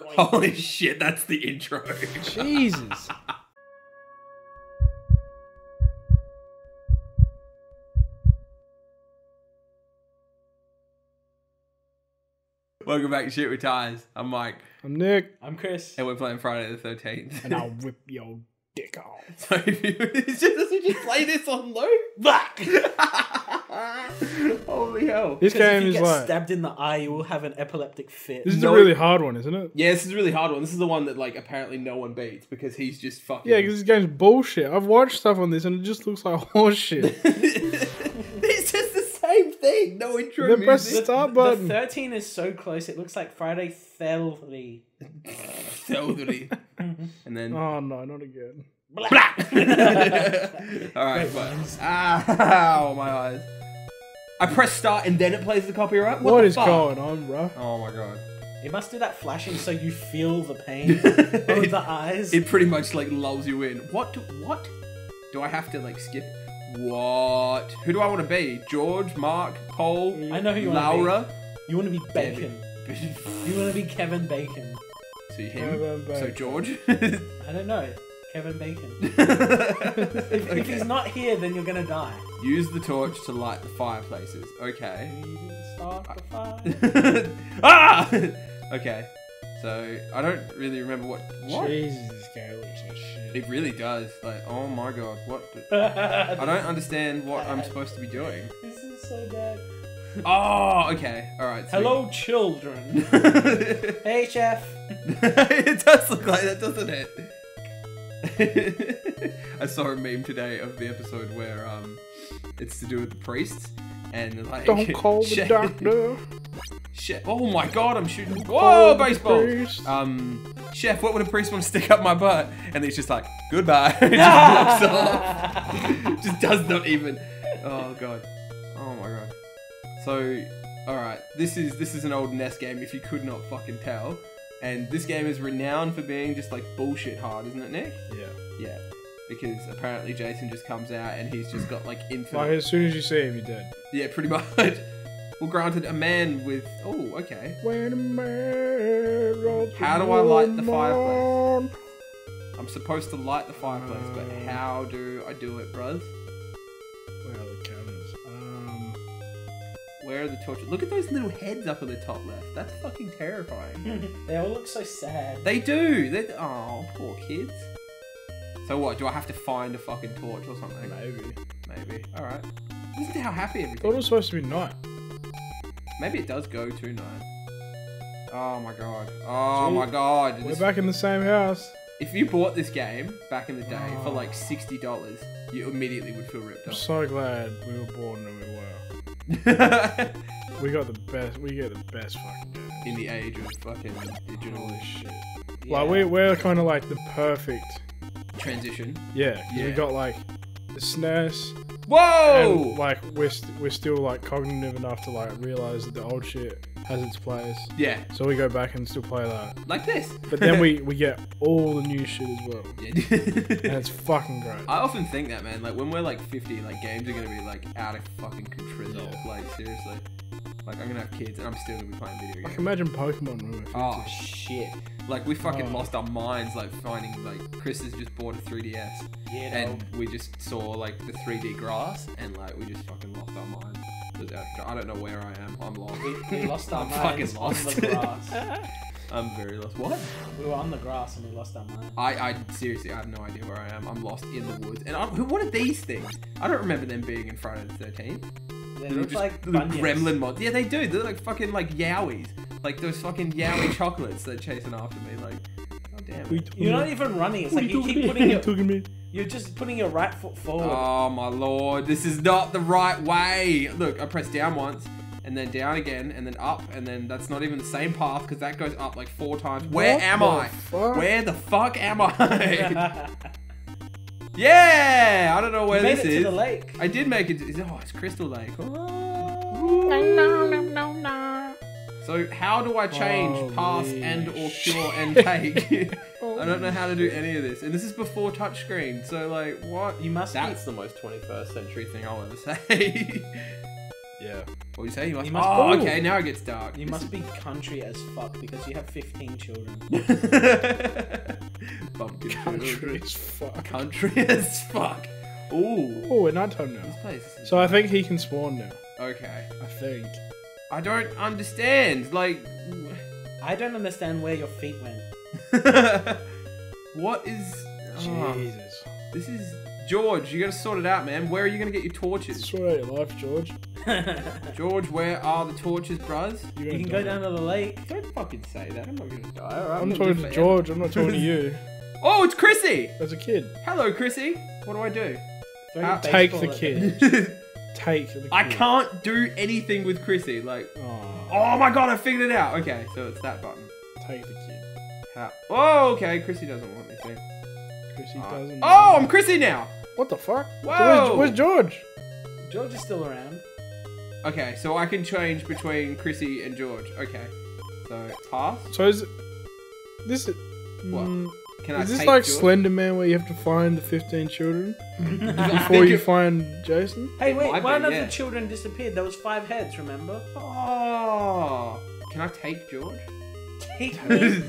Going. Holy shit, that's the intro. Jesus. Welcome back to Sheep with Ties. I'm Mike, I'm Nick, I'm Chris. and we're playing Friday the 13th. and I'll rip your dick off. so if you it's just, does just play this on loop? Oh, Holy hell. This Because if game you is get like. stabbed in the eye, you will have an epileptic fit. This is No- a really hard one, isn't it? Yeah, this is a really hard one. This is the one that like apparently no one beats because he's just fucking. Yeah, because this game's bullshit. I've watched stuff on this and it just looks like horseshit. it's just the same thing. No intro Then press music. start the button. 13 is so close, it looks like Friday 30. Totally. and then. Oh no, not again. All right, Great but ow, ah, my eyes. I press start and then it plays the copyright. What, what the is fuck? going on, bro? Oh my god! It must do that flashing so you feel the pain of the eyes. It pretty much like lulls you in. What? Do, what? Do I have to like skip? What? Who do I want to be? George, Mark, Paul, I know who you want Laura. to be. You want to be Bacon. You want to be Kevin Bacon. so him. Kevin So George. I don't know. Kevin Bacon. If, if Okay. he's not here, then you're gonna die. Use the torch to light the fireplaces. Okay. We didn't start the fire. ah! Okay. So I don't really remember what. What? Jesus, this game looks like shit. It really does. Like, oh my god, what? the- I don't understand what I'm supposed to be doing. This is so bad. Oh, okay. All right. sweet. Hello, children. hey, chef. it does look like that, doesn't it? I saw a meme today of the episode where um, it's to do with the priests and like Don't call the doctor. Chef, oh my god, I'm shooting. Call Whoa, baseball. Um, chef, what would a priest want to stick up my butt? And he's just like, goodbye. just walks off. just does not even. Oh god. Oh my god. So, all right, this is this is an old NES game. If you could not fucking tell, and this game is renowned for being just like bullshit hard, isn't it, Nick? Yeah. Yeah. Because apparently Jason just comes out and he's just got like infinite. Like as soon as you see him, you're dead. Yeah, pretty much. Well, granted, a man with. Oh, okay. When a man How do I light the fireplace? I'm supposed to light the fireplace, but Uh. how do I do it, bruv? Where are the torches? Look at those little heads up in the top left. That's fucking terrifying. they all look so sad. they do. They oh, poor kids. So what? Do I have to find a fucking torch or something? maybe. Maybe. All right. Listen to how happy I thought it was supposed to be night. Maybe it does go to night. Oh my god. Oh Gee, my god. We're This- back in the same house. If you bought this game back in the day for Oh. like sixty dollars, you immediately would feel ripped off. I'm so glad we were born when we were. We got the best. We get the best fucking game. in the age of fucking digital shit! Yeah. Like we we're kind of like the perfect. transition. Yeah, 'cause Yeah. we got like the SNES, Whoa! and like we're st- we're still like cognitive enough to like realize that the old shit has its place. yeah, So we go back and still play that. like this. But then we we get all the new shit as well, and it's fucking great. I often think that man, like when we're like 50, like games are gonna be like out of fucking control. Yeah. Like seriously, like I'm gonna have kids and I'm still gonna be playing video games. Like imagine Pokemon when we were 50. Oh shit! Like we fucking Oh. lost our minds, like finding like Chris has just bought a 3DS Yeah, and we just saw like the 3D grass and like we just fucking lost our minds. It was out of control. I don't know where I am. I'm lost. we, we lost our I'm fucking minds on lost. the grass. I'm very lost. What? we were on the grass and we lost our minds. I, I seriously, I have no idea where I am. I'm lost in the woods. And I'm, what are these things? I don't remember them being in Friday the 13th. They They look look just like little gremlin mods. Yeah, they do. They're like fucking like yowies. Like those fucking yowie chocolates that are chasing after me. Like, oh damn. We- You're not even running. It's like you you keep putting me? your. Talking me? You're just putting your right foot forward. Oh my lord, this is not the right way. Look, I pressed down once, and then down again, and then up, and then that's not even the same path because that goes up like four times. Where What am I? fuck? Where the fuck am I? yeah, I don't know where you made this it is. to the lake. I did make it. To, oh, it's Crystal Lake. So how do I change pass and or cure and shit. take? I don't know how to do any of this, and this is before touchscreen. So like, what? You must That's be. the most 21st century thing I'll ever say. Yeah. What do you say? You must. You must- oh, Ooh. okay. Now it gets dark. You must be country as fuck because you have 15 children. Pumpkin Country children. as fuck. Country as fuck. Ooh. Oh, we're nighttime This now. place. is- So I think he can spawn now. Okay. I think. I don't understand. Like. I don't understand where your feet went. what is? oh, Jesus. this is George. You gotta sort it out, man. Where are you gonna get your torches? Sort out your life, George. George, where are the torches, bruz? You're you gonna can go down to the lake. Don't fucking say that. I'm not gonna die. Alright, I'm gonna talking to forever. George. I'm not talking to you. Oh, it's Chrissy. As a kid, Hello, Chrissy. What do I do? Throw Uh, take the kid. take the kid. I can't do anything with Chrissy. Like, Oh, oh my god, I figured it out. Okay, so it's that button. take the kid. How? Oh, okay. Chrissy doesn't want me to. Chrissy Uh, doesn't. oh, I'm Chrissy now. What the fuck? So Whoa. where's, where's George? George is still around. Okay, so I can change between Chrissy and George. Okay, so pass. So is it, this? Is, What? mm, Can I is this take like George? Slender Man where you have to find the 15 children before you it- find Jason? Hey, wait, might one of yeah. the children disappeared. There was five heads, remember? Oh, can I take George? Take me.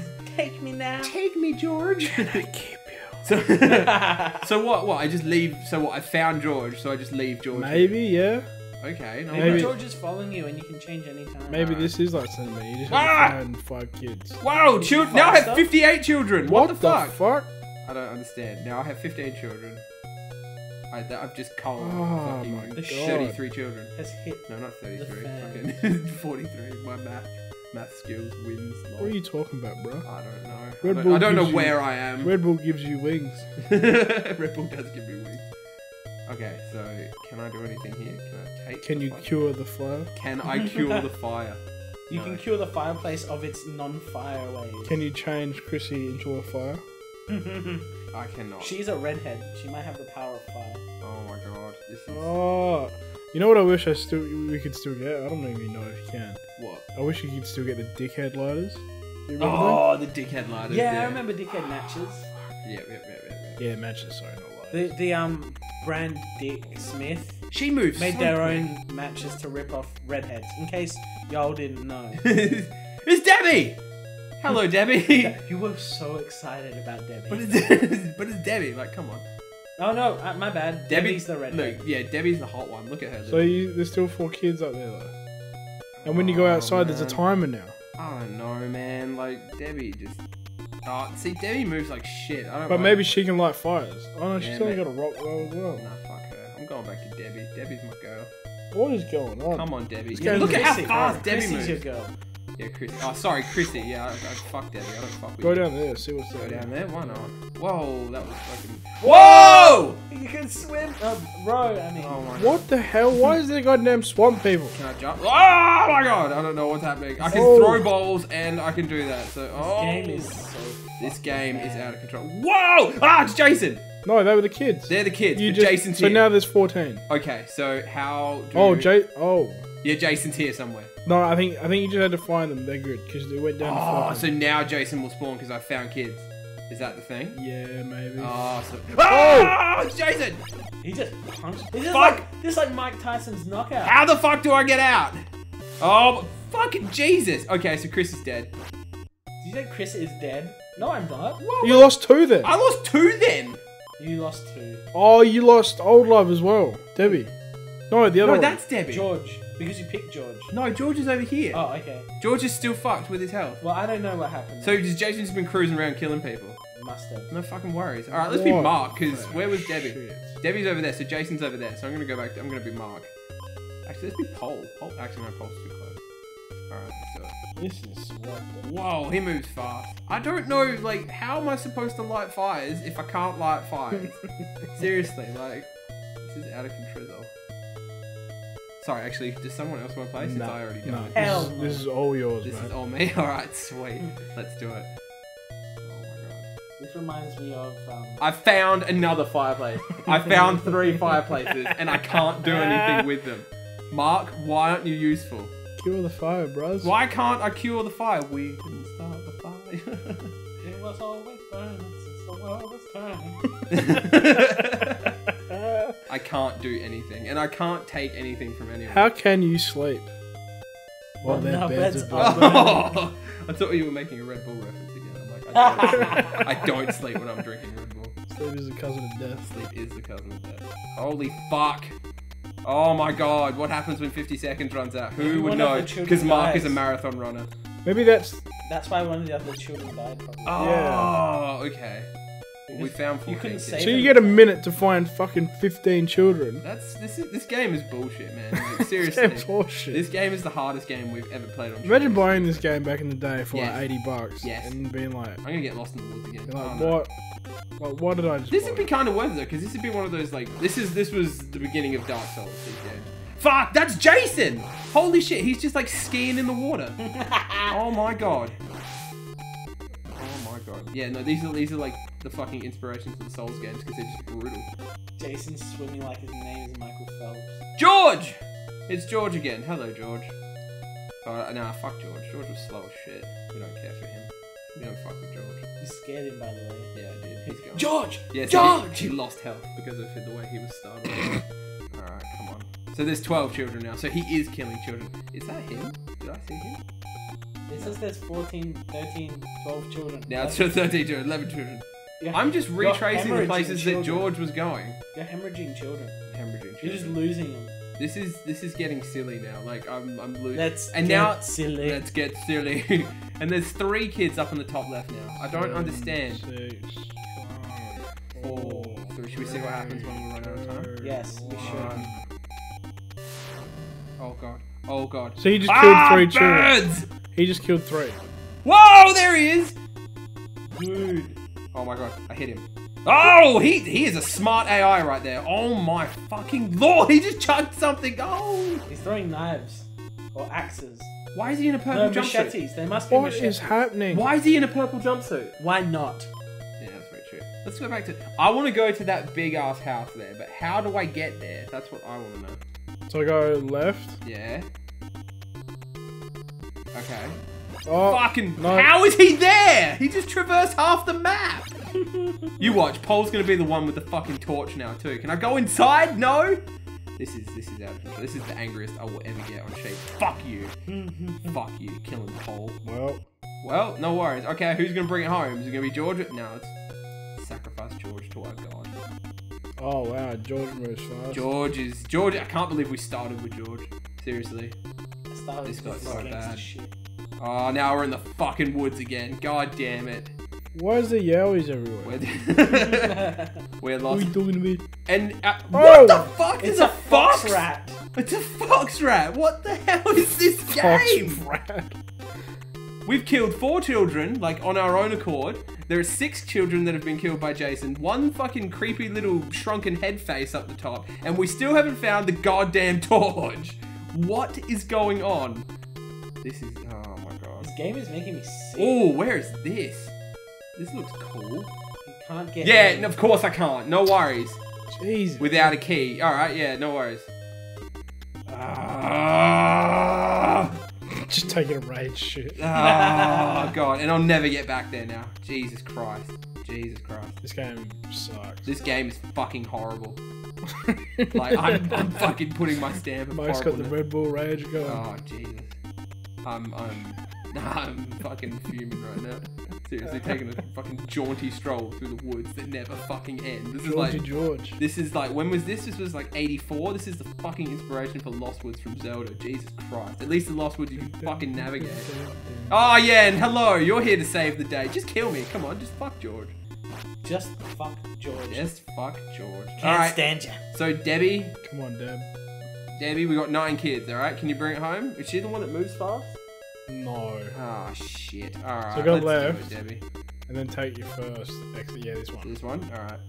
Take me now. Take me, George. I keep you. so, so what? What? I just leave. So what? I found George, so I just leave George. Maybe, yeah. Okay. No, Maybe, Maybe- George is following you and you can change anytime. Maybe Alright. this is like Slender Man. You just Ah! have to find five kids. Wow, children. Now I have Faster? 58 children. What, the, fuck? I don't understand. Now I have 15 children. I, that, I've just culled Oh fucking my God. 33 children. Has hit. No, not 33. fan. Fucking 43. My math math skills wins. What are you talking about, bro? I don't know. Red I Bull don't, I don't know gives you- where I am. Red Bull gives you wings. Red Bull does give me wings. Okay, so can I do anything here? Can I take? Can the you fire? cure the fire? Can I cure the fire? You No. can cure the fireplace of its non-fire ways. Can you change Chrissy into a fire? I cannot. She's a redhead. She might have the power of fire. Oh my god, this is Oh, you know what I wish I still we could still get? I don't even know if you can. what? I wish you could still get the dickhead lighters. You remember Oh, the dickhead lighters. Yeah, yeah, I remember Dickhead matches. Yeah, yeah, yeah, yeah, yeah. them? Yeah, matches. Sorry, not The lighters. the um brand Dick Smith She moves. made so their quick. own matches to rip off redheads. In case y'all didn't know. it's Debbie. Hello, Debbie. you were so excited about Debbie. but it's but it's Debbie. Like, come on. Oh no, uh, my bad. Debbie- Debbie's the redhead. Look, yeah, Debbie's the hot one. Look at her. So you, there's still four kids up there though. And when you go Oh, outside, there's a man. timer now. I don't know, man. Like Debbie just. Oh, see, Debbie moves like shit. I don't. But like- maybe she can light fires. Oh no, she's Yeah, only got a rock roll as well. Nah, fuck her. I'm going back to Debbie. Debbie's my girl. What is going on? Come on, Debbie. This Look at how Chrissy, fast. Debbie Chrissy's moves. your girl. Yeah, Chris. Oh, sorry, Chrissy. Yeah, I, I fuck Debbie. I don't fuck with Go you. down there, see what's Go there. down there. Why not? Whoa, that was fucking. Whoa! You can swim. Uh, row, I mean. Oh my god. What the hell? Why is there goddamn swamp people? Can I jump? Oh my god! I don't know what's happening. I can Oh. throw balls and I can do that. So, oh, Game is so. this fucking game is out of control. Whoa! Ah, it's Jason. No, they were the kids. They're the kids. You but just, Jason's so here. now there's 14. Okay, so how? Do... Oh, Jay. Oh, Yeah, Jason's here somewhere. no, I think I think you just had to find them. They're good because they went down. Oh, to so 14. now Jason will spawn because I found kids. Is that the thing? yeah, maybe. Oh, so. Oh, it's Jason! He just punched. This is Fuck. like this is like Mike Tyson's knockout. How the fuck do I get out? Oh, fucking Jesus! Okay, so Chris is dead. Did you say Chris is dead? No, I'm not. Whoa, you lost two then. I lost two then. You lost two. Oh, you lost old love as well, Debbie. No, the other No, one. that's Debbie. George, because you picked George. No, George is over here. Oh, okay. George is still fucked with his health. Well, I don't know what happened. So just Jason's been cruising around killing people. must have. No fucking worries. All right, let's be What Mark because the where was Debbie? shit? Debbie's over there, so Jason's over there. So I'm gonna go back. To, I'm gonna be Mark. Actually, let's be Paul. Paul. Actually, no, Paul's too close. All right, let's do it. This is what Whoa, he moves fast. I don't know, like, how am I supposed to light fires if I can't light fires? Seriously, like, this is out of control. Sorry, actually, does someone else want to play since No, I already no, died? this, Hell is, no. this is all yours, This man. is all me? Alright, sweet. Let's do it. Oh my god. This reminds me of. Um, I found another fireplace. I found three fireplaces and I can't do anything with them. Mark, why aren't you useful? Cure the fire, bros. Why can't I cure the fire? We can start the fire. it was always burning since the world was turning. I can't do anything, and I can't take anything from anyone. How can you sleep? While Well, their no, beds beds are are? Oh, I thought you were making a Red Bull reference again. I'm like, I don't, I don't sleep when I'm drinking Red Bull. Sleep is a cousin of death. Sleep is the cousin of death. Holy fuck. Oh my god, what happens when 50 seconds runs out? Who Maybe would know? Because Mark is a marathon runner. Maybe that's That's why one of the other children died. Probably. Oh, okay. Well, we Because found you 14 couldn't kids. save so. You get a minute to find fucking fifteen children. That's this is this game is bullshit, man. Like, This seriously. game's horseshit. This game is the hardest game we've ever played on. Imagine stream. buying this game back in the day for Yes. like eighty bucks, Yes. and being like, I'm gonna get lost in the woods again. you're Oh, like no. what? Like, why did I just? This buy would be kind of worth it though, because this would be one of those like this is this was the beginning of Dark Souls. These games. Fuck, that's Jason! Holy shit, he's just like skiing in the water. oh my god. God. Yeah, no, these are these are like the fucking inspirations of the Souls games because they're just brutal. Jason's swimming like his name is Michael Phelps. George! It's George again. Hello, George. Oh, nah, fuck George. George was slow as shit. We don't care for him. We don't fuck with George. You scared him, by the way. Yeah, dude, he's gone. George! Yes, George! He, he lost health because of the way he was started. Alright, come on. So there's 12 children now, so he is killing children. Is that him? Did I see him? It says there's 14, 13, 12 children. Now it's 13 children, 11 children. you're- I'm just retracing the hemorrhaging places that. George was going. You're hemorrhaging children. Hemorrhaging You're just losing them. This is this is getting silly now. Like I'm I'm losing. Let's and get now silly. let's get silly. and there's three kids up on the top left now. I don't understand. Six, five, Four. So should we see what happens when we run out of time? Yes, we should. Oh god. Oh god. So you just Ah, killed three children. Birds! He just killed three. Whoa, there he is! Dude. Oh my god, I hit him. Oh, he he is a smart AI right there. Oh my fucking lord, he just chugged something. Oh, He's throwing knives. Or axes. why is he in a purple No, jumpsuit? machetes. They must be What machetes. is happening? Why is he in a purple jumpsuit? Why not? Yeah, that's very true. Let's go back to. I want to go to that big ass house there, but how do I get there? That's what I want to know. So I go left. Yeah. Okay. Oh, Fucking. no. How is he there? He just traversed half the map. you watch. Paul's gonna be the one with the fucking torch now too. Can I go inside? No. This is this is out of control. This is the angriest I will ever get on sheep. Fuck you. Fuck you, killing Paul. well, Well, no worries. Okay, who's gonna bring it home? Is it gonna be George? No, let's sacrifice George to our god. oh wow, George moves fast. George is George. I can't believe we started with George. Seriously. I started This with got so bad. Shit. Oh, now we're in the fucking woods again. God damn it. Why is there yowies everywhere? We're, we're What are you talking about? And uh, Oh! what the fuck? It's is a fox rat. It's a fox rat. What the hell is this Fox game? rat. We've killed four children, like on our own accord. There are six children that have been killed by Jason. One fucking creepy little shrunken head face up the top, and we still haven't found the goddamn torch. What is going on? This is oh my god. This game is making me sick. Oh, where is this? This looks cool. You can't get Yeah, in. and of course I can't. No worries. Jesus. Without a key. All right, yeah, no worries. Ah. Just taking a rage shit. Oh god, and I'll never get back there now. Jesus Christ. Jesus Christ. This game sucks. This game is fucking horrible. Like I'm, I'm fucking putting my stamp of Mike's got the horribleness. Red Bull rage going. Oh Jesus. I'm I'm I'm fucking fuming right now. Seriously, taking a fucking jaunty stroll through the woods that never fucking end. This is Georgie like George. this is like when was this? This was like 84. This is the fucking inspiration for Lost Woods from Zelda. Jesus Christ. At least in Lost Woods you can fucking navigate. Oh yeah, and hello, you're here to save the day. Just kill me. Come on, just fuck George. Just fuck George. Just fuck George. Can't Alright, stand you. so Debbie, Come on, Deb. Debbie, we got nine kids, alright? Can you bring it home? Is she the one that moves fast? No. Oh shit. Alright. So go let's do it, left. Debbie. And then take your first exit. Yeah, this one. This one? Alright.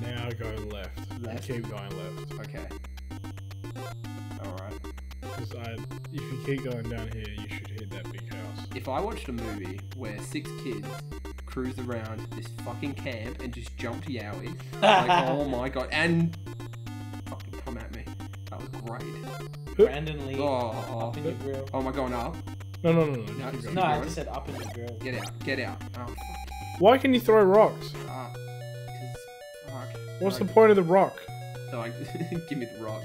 Now go left. Left. Keep going left. Okay. Alright. Because I, if you keep going down here, you should hit that big house. If I watched a movie where six kids cruise around this fucking camp and just jump to Yowie, like oh my god, and fucking come at me. That was great. Brandon Lee. Oh, Up in your grill. oh, am I going up? No, no, no, no. No, you keep just going. No, I just said up in your grill. Get out, get out. Oh. Why can you throw rocks? Ah, 'cause- fuck. What's Like, the point of the rock? They're like, give me the rock.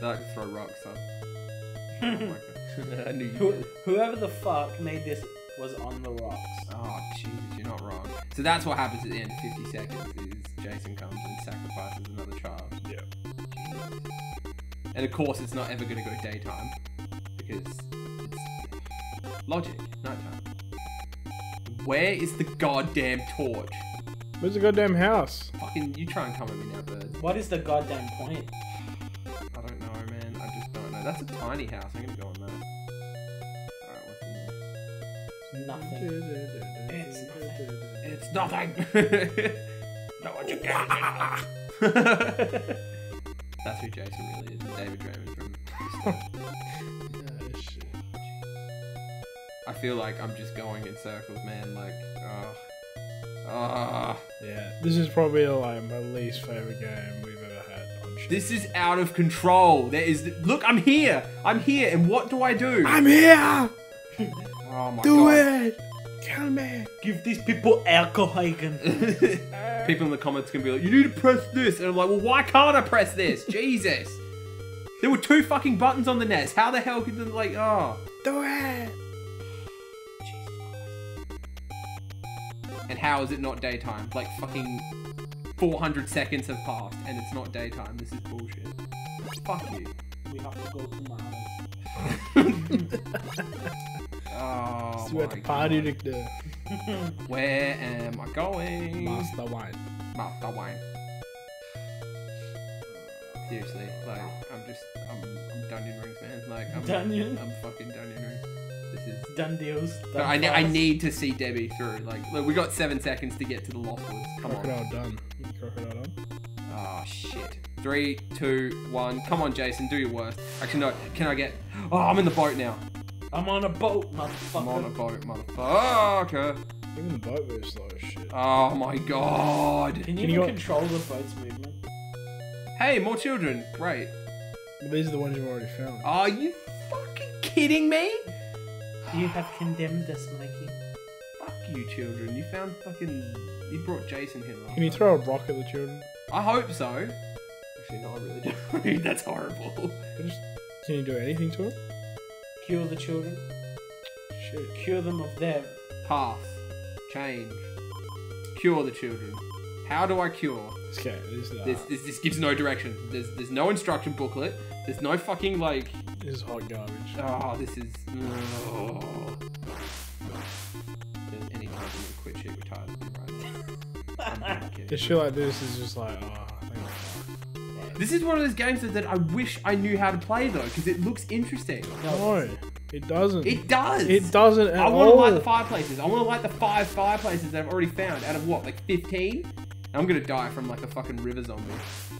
They like to throw rocks, son. Oh my god. I knew you Who, whoever the fuck made this was on the rocks. Oh, Jesus, you're not wrong. So that's what happens at the end of 50 seconds is Jason comes and sacrifices another child. Yeah. And of course, it's not ever going to go daytime because it's logic, nighttime. Where is the goddamn torch? Where's the goddamn house? Fucking, you try and come at me now, bird. What is the goddamn point? I don't know, man. I just don't know. That's a tiny house. I'm gonna go on in there? Nothing. It's nothing. Not what you get. That's who Jason really is. David Draymond from. I feel like I'm just going in circles, man. Like, oh, ah. Yeah, this is probably like my least favorite game we've ever had on shit. This is out of control. There is. Look, I'm here. I'm here, and what do I do? I'm here. Oh my Do god. it. Kill me. Give these people alcohol again. People in the comments can be like, "You need to press this," and I'm like, "Well, why can't I press this?" Jesus. There were two fucking buttons on the NES. How the hell could the like? Oh. Do it. And how is it not daytime? Like fucking 400 seconds have passed and it's not daytime. This is bullshit. Fuck you. we have to go to Mars. Oh, So had my to party God. to the Where am I going? master wine. Master wine. Seriously, like I'm just I'm I'm done in rings, man. Like I'm Done in? I'm fucking done in rings. This is. Done deals. Done I, ne- I need to see Debbie through. Like, look, we got seven seconds to get to the Lost Woods. Come on. Crocodile done. Crocodile done. Oh shit. Three, two, one. Come on, Jason, do your worst. Actually, no. Can I get? Oh, I'm in the boat now. I'm on a boat, motherfucker. I'm on a boat, motherfucker. Even the boat moves slow as shit. Oh my god. Can you Can you control the boat's movement? Hey, more children. Great. But these are the ones you've already found. Are you fucking kidding me? You have condemned us, Mikey. Fuck you, children. You found fucking. You brought Jason here. Can you night. throw a rock at the children? I hope so. Actually, no, I really don't. That's horrible. Just, can you do anything to it? Cure the children. Shit. Cure them of their. Pass. Change. Cure the children. How do I cure? This game, this, uh, This, this, this gives no direction. There's there's no instruction booklet. There's no fucking like. this is hot garbage. Oh, this is. Oh. There's any time for to quit shit, we're tired of me right now. I'm. This shit like this is just like, oh, thank fuck. This is one of those games that, that I wish I knew how to play though, because it looks interesting. No, it doesn't. It does. It doesn't at I want to light the fireplaces. I want to light the five fireplaces that I've already found out of what, like 15? I'm gonna die from like a fucking river zombie.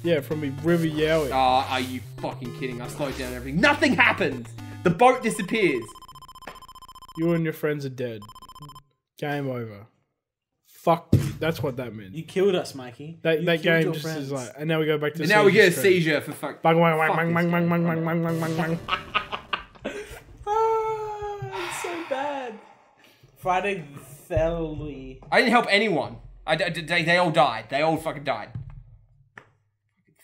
Yeah, from a River Yowie. Ah, are you fucking kidding? I slowed down everything. Nothing happens. The boat disappears. You and your friends are dead. Game over. Fuck you. That's what that meant. You killed us, Mikey. That, You that killed game your just friends. is like, and now we go back to. And now we get a Street. seizure for fuck. Bang, bang, bang, Fuck bang, this bang, bang, game. bang, bang, bang, bang, bang. Ah, it's so bad. Friday Thelly. I didn't help anyone. I, d- d- they, they all died. They all fucking died.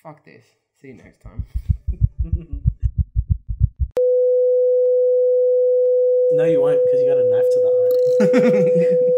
Fuck this. See you next time. No, you won't, because you got a knife to the eye.